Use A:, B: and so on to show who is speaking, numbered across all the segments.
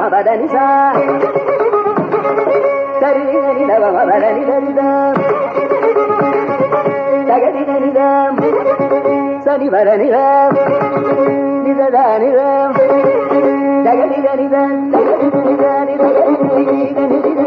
A: మదని సరి మదని దరిదా సగది దరిదా సని మరణి నిజదా నిజం జగది దరిదా జగది నిజా నిజ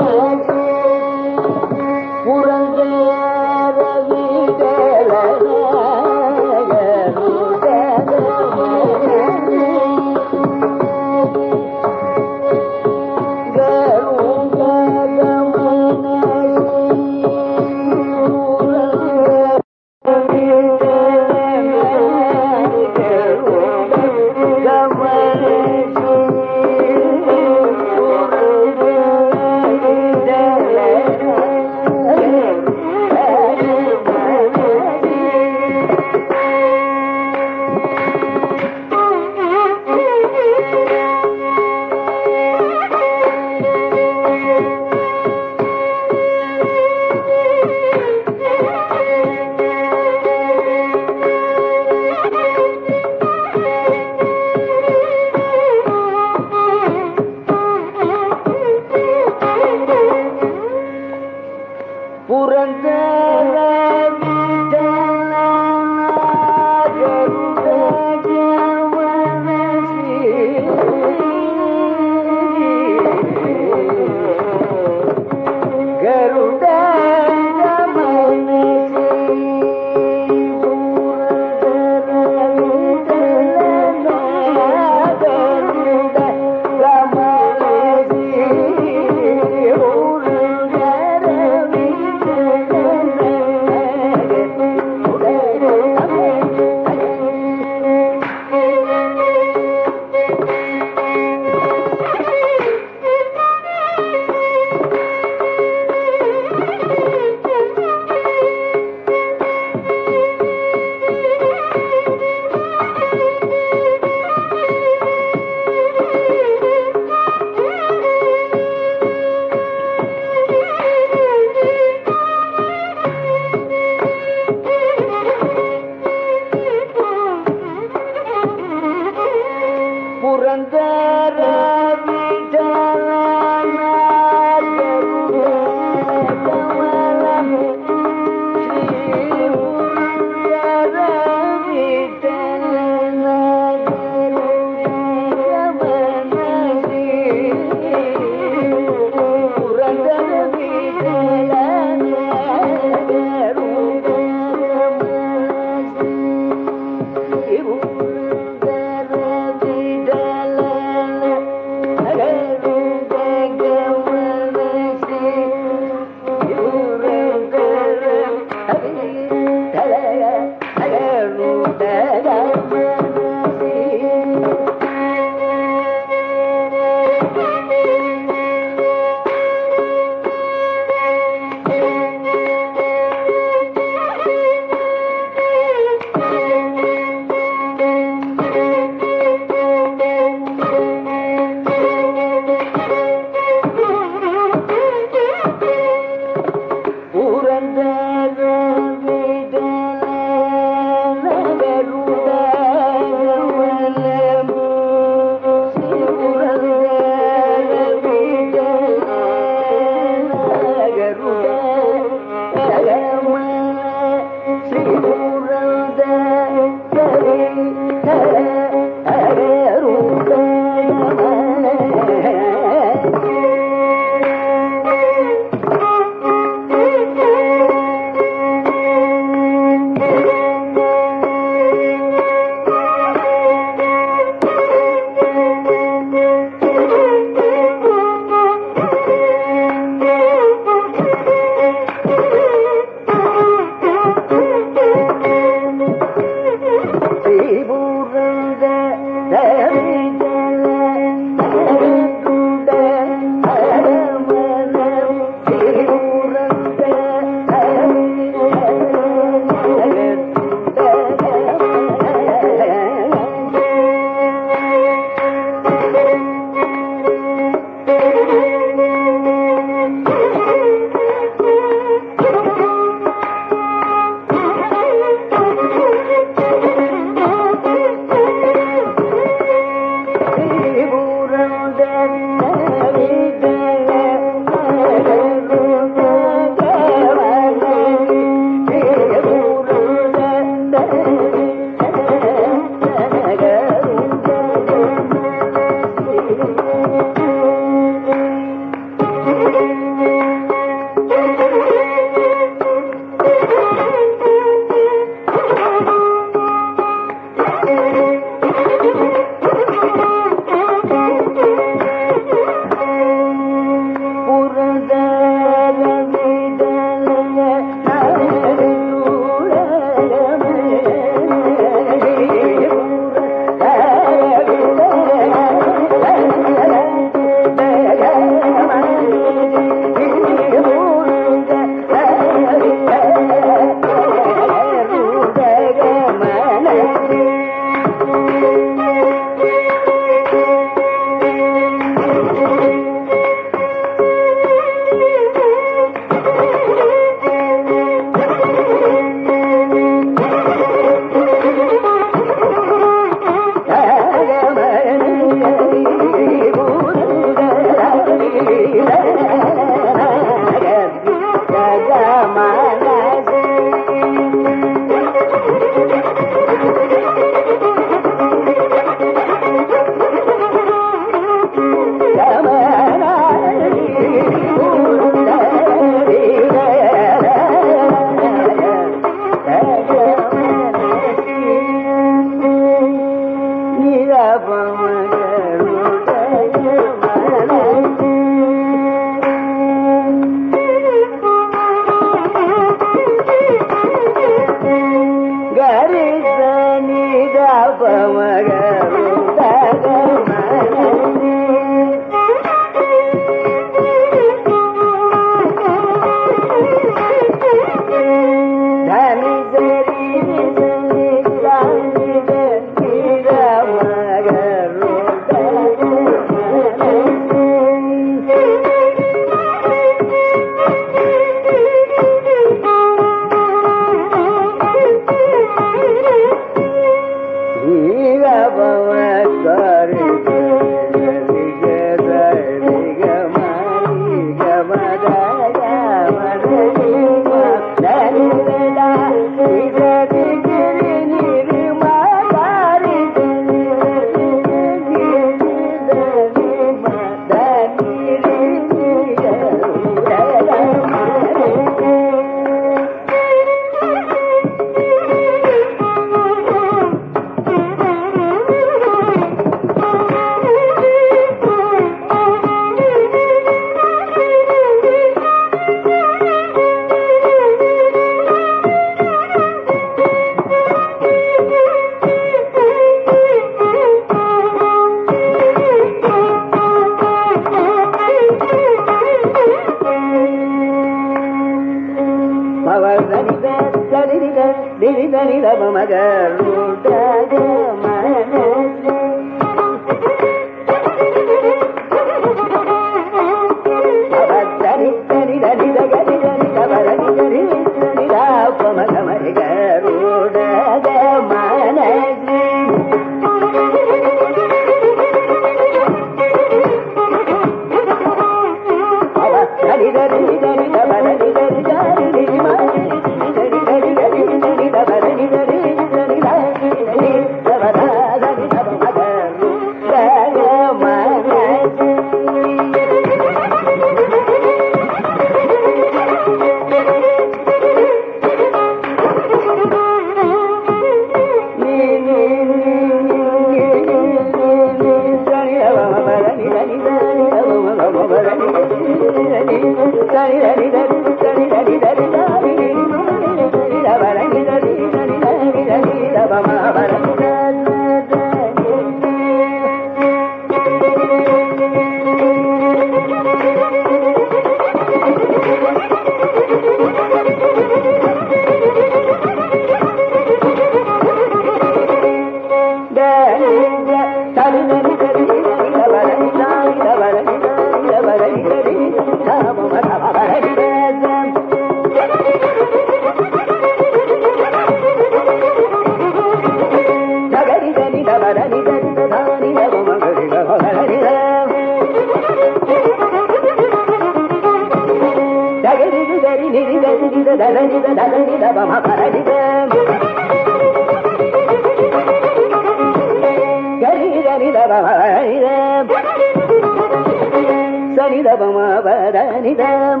A: సరిదమదనిదం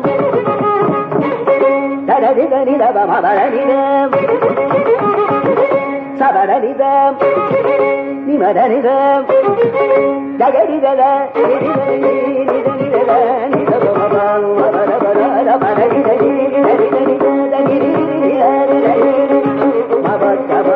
A: సరది దనిదమదనిదం సబరనిదం నిమదనిదం దగరి దగ నిదని నిదని నిదని నిదని నిదని నిదని నిదని నిదని నిదని ಕವ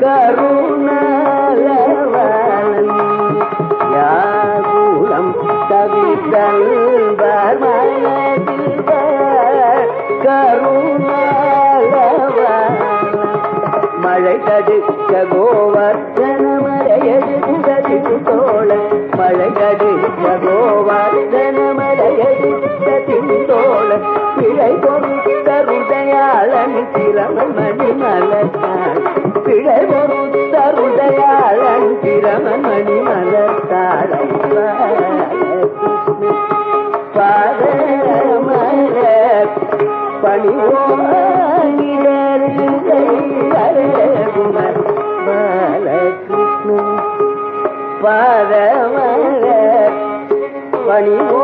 A: கருணலவன். யாகுலம் கவிதன் பர்மன் மழை தடுக்க கோவர்தனமலையெழுது தடித்து தோழ. மழை தடுக்க கோவர்தனமலையெழுது தடித்து தோழ. பிழை பொறுத்த உதயாளன் திரமன் மணிமலத்தாள் பிழை பொறுத்த உதயாளன் திரமன் மணிமலத்தாள் பாதமல பணிவோம் பாதமர பணிவோ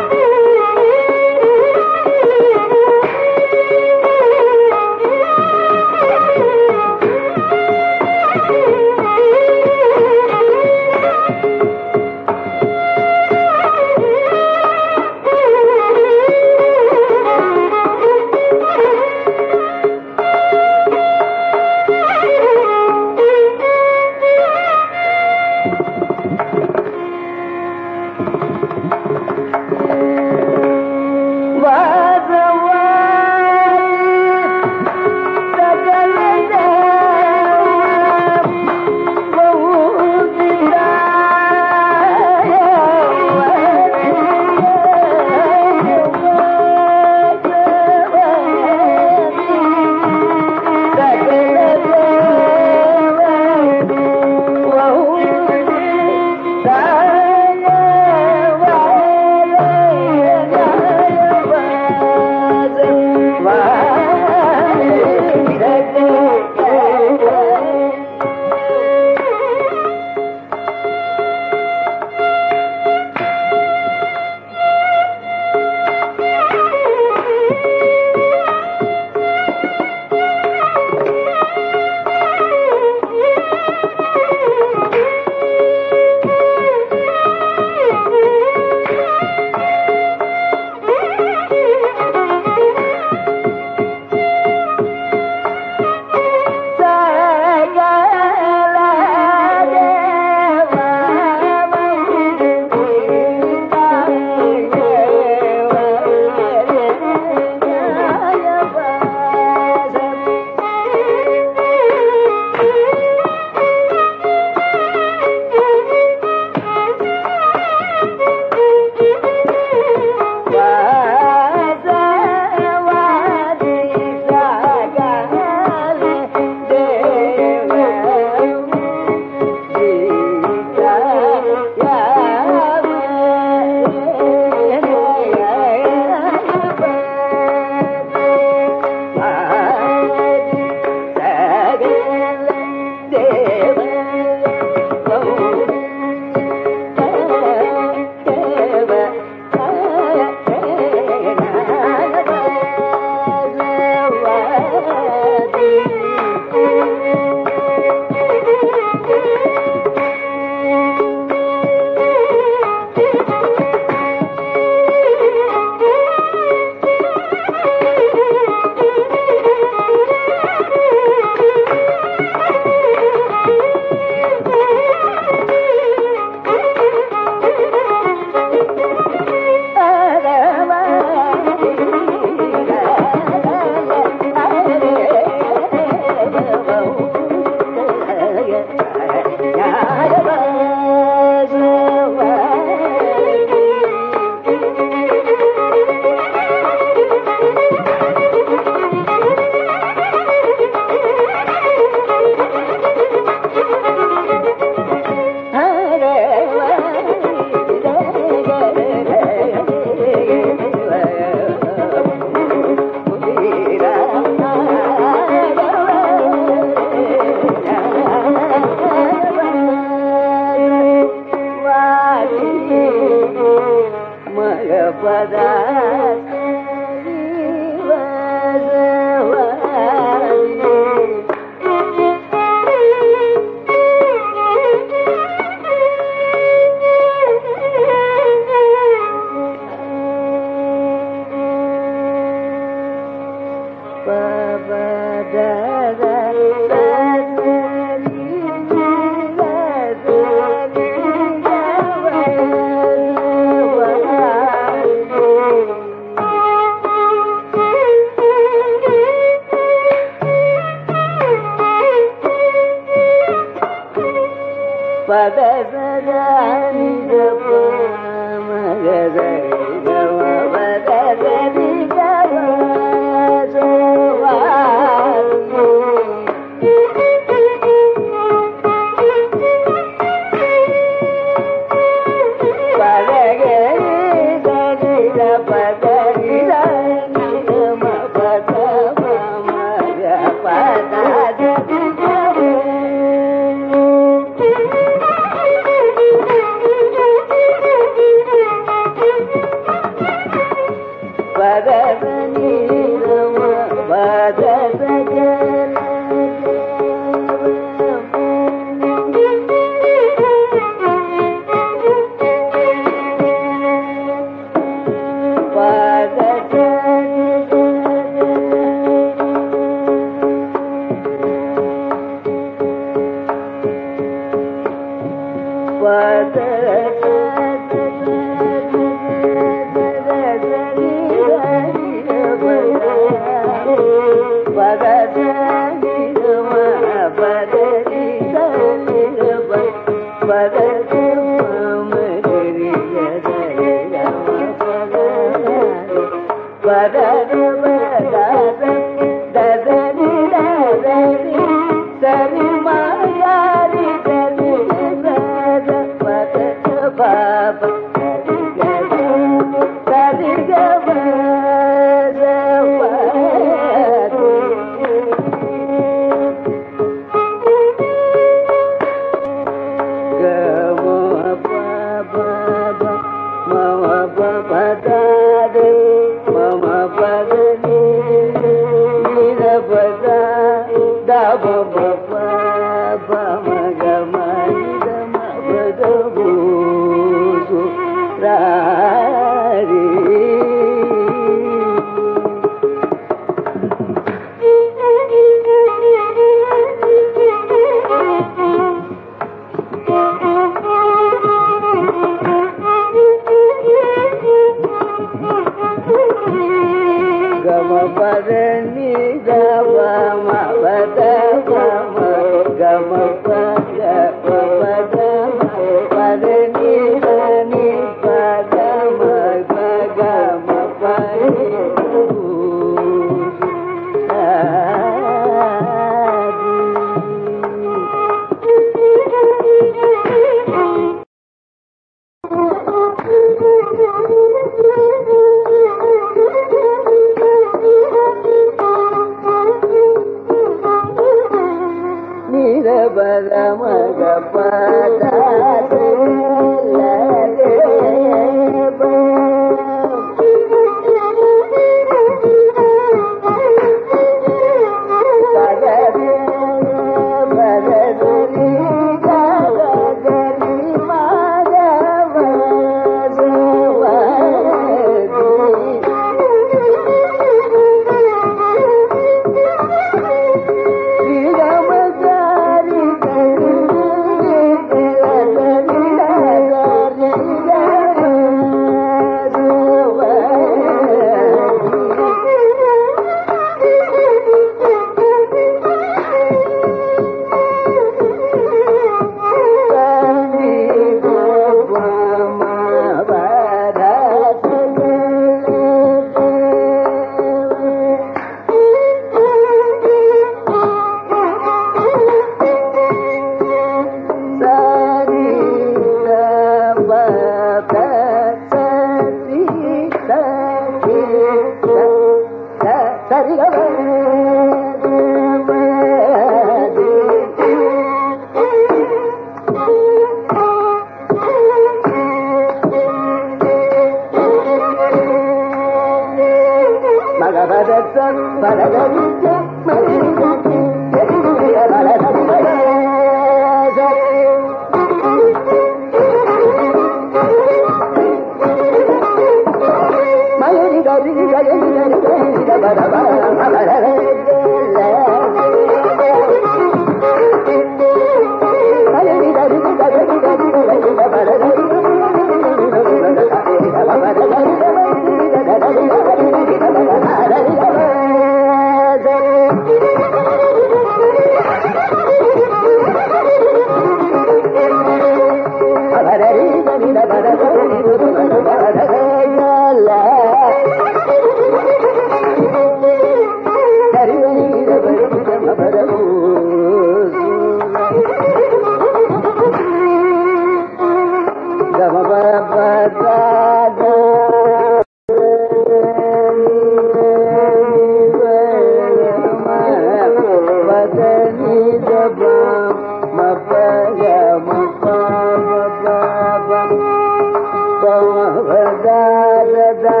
A: दा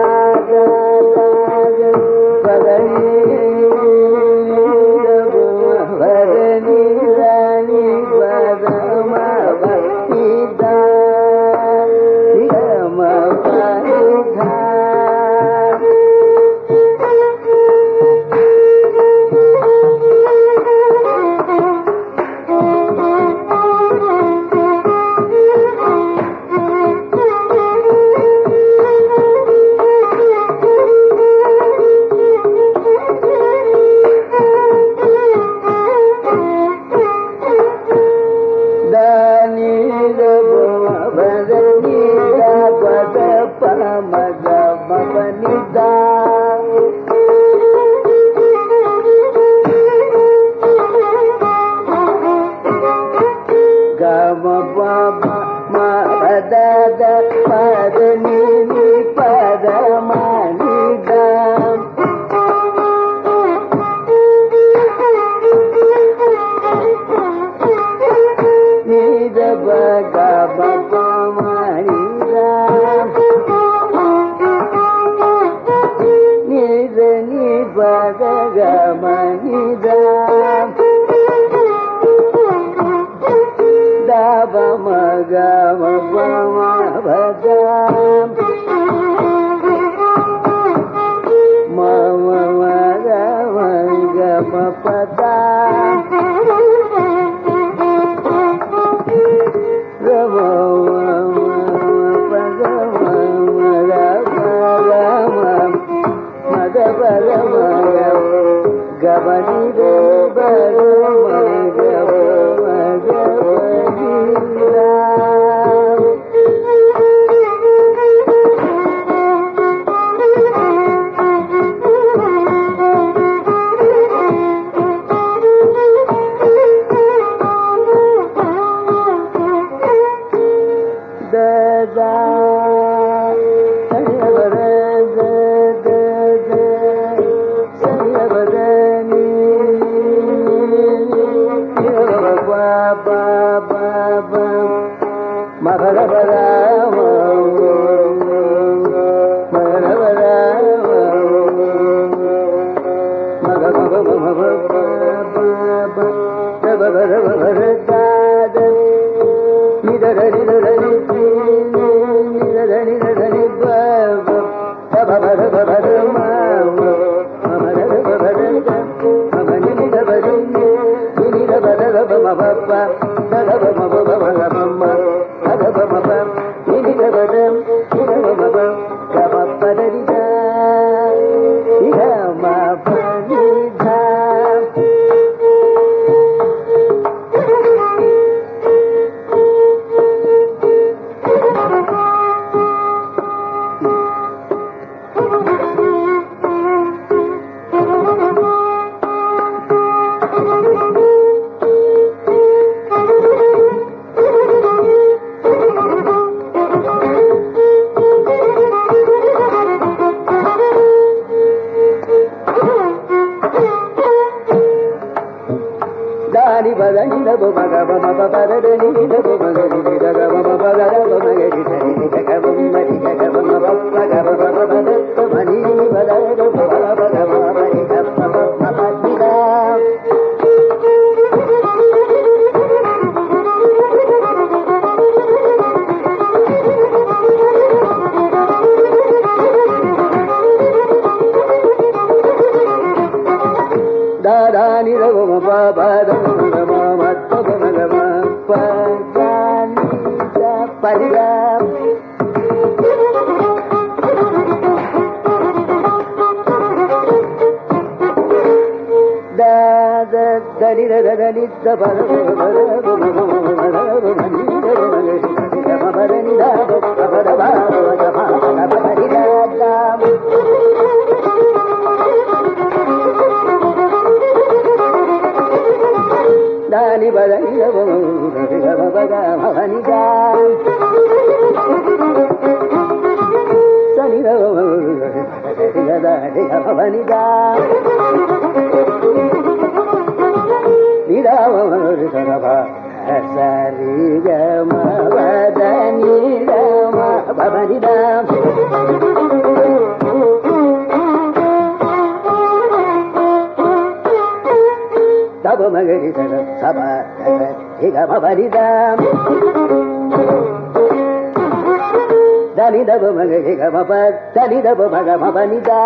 A: வனிதா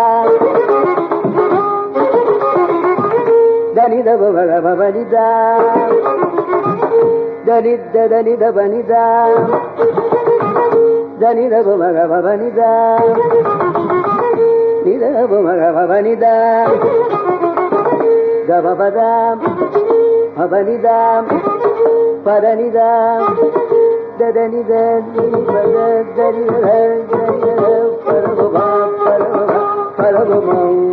A: தனித வனிதா தனித தனித வனிதா தனித வனிதா நிதவு மகவனிதா கவபதாம் அவனிதாம் பரனிதாம் ததனிதனிதனிதனிதன் Oh.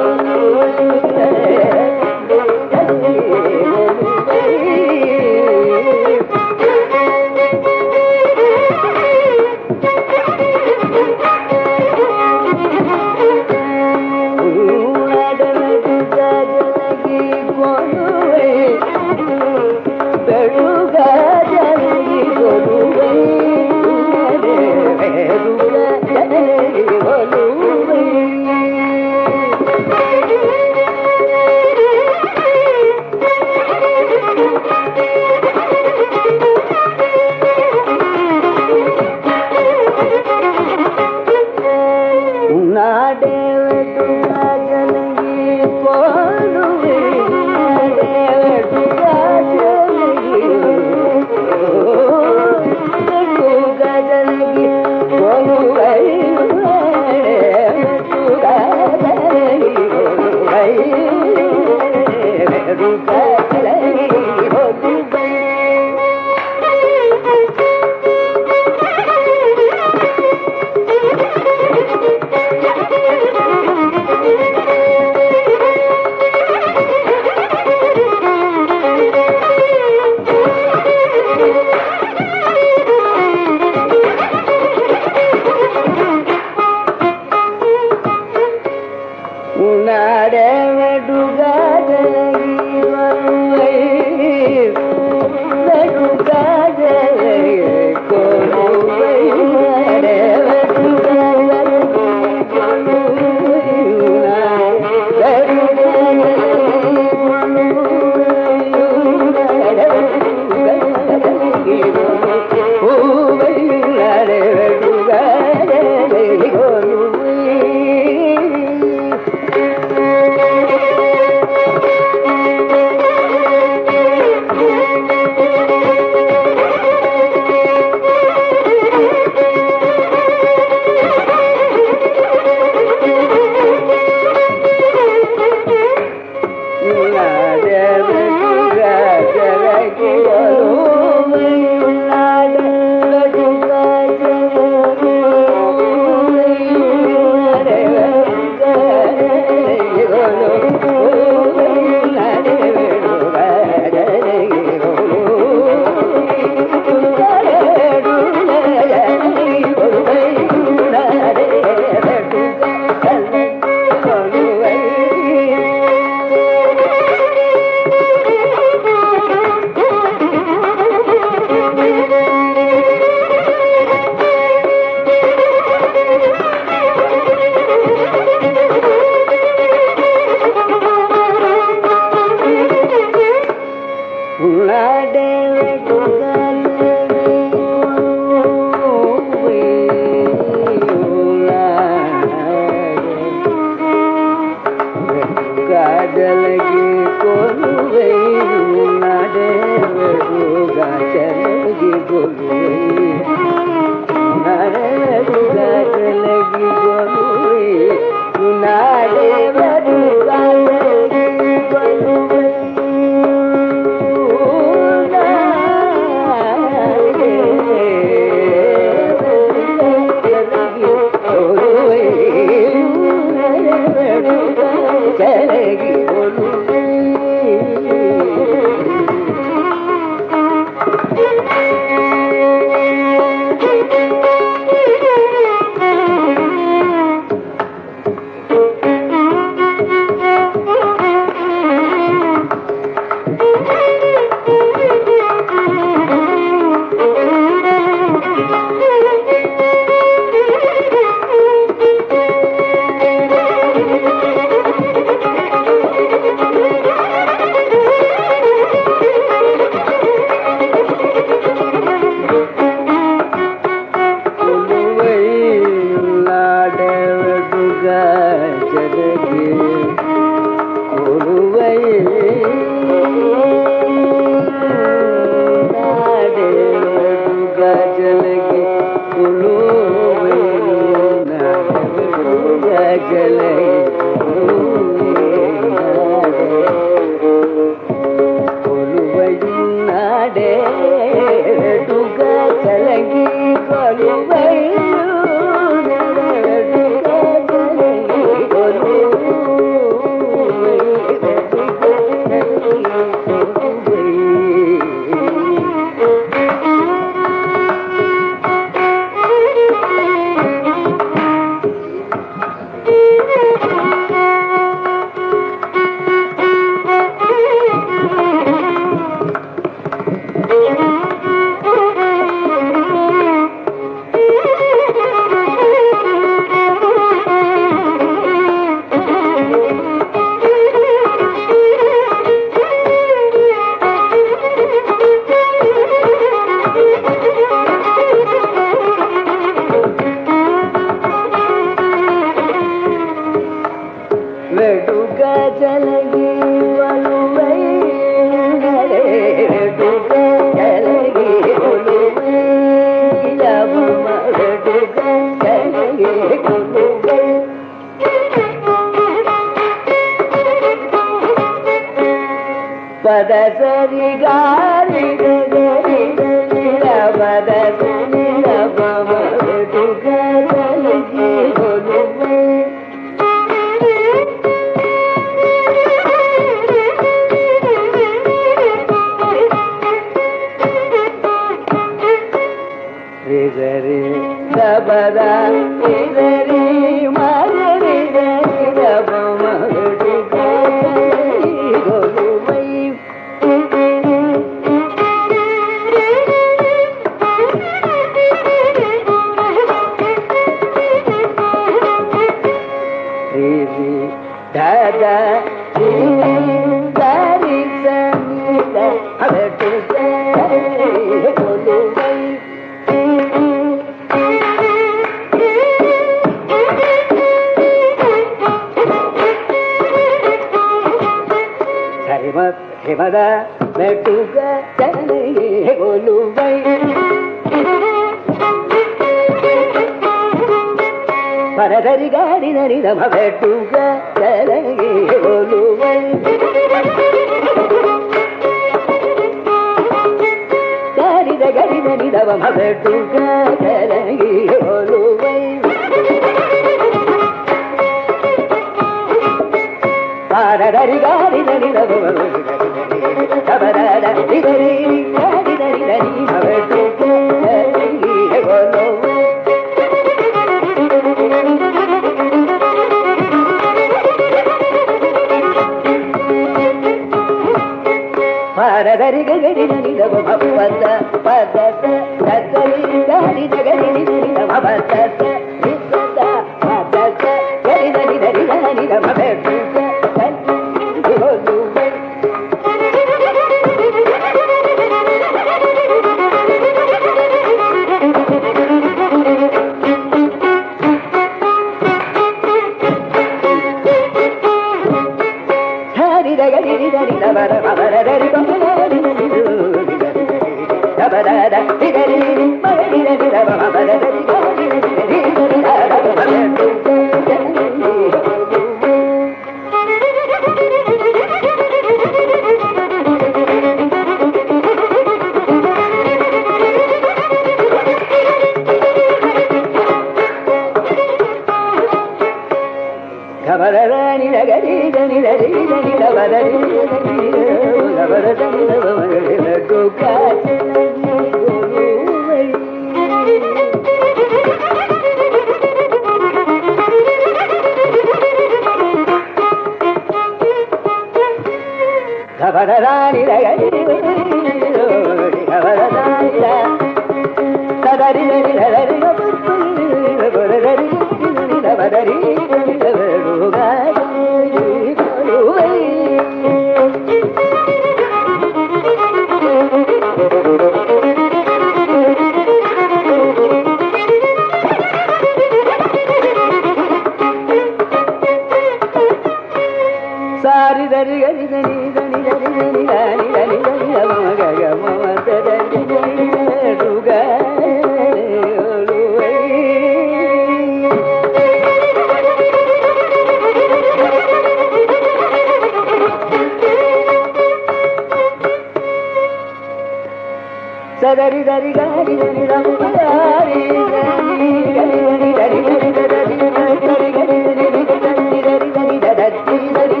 A: దరి దరి గరి గరి రమి దారి గరి గరి గరి దరి గరి దరి గరి గరి గరి దరి దరి దరి దరి దరి దరి దరి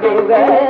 A: దరి దరి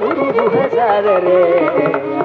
A: ಗುರು ಗುಹ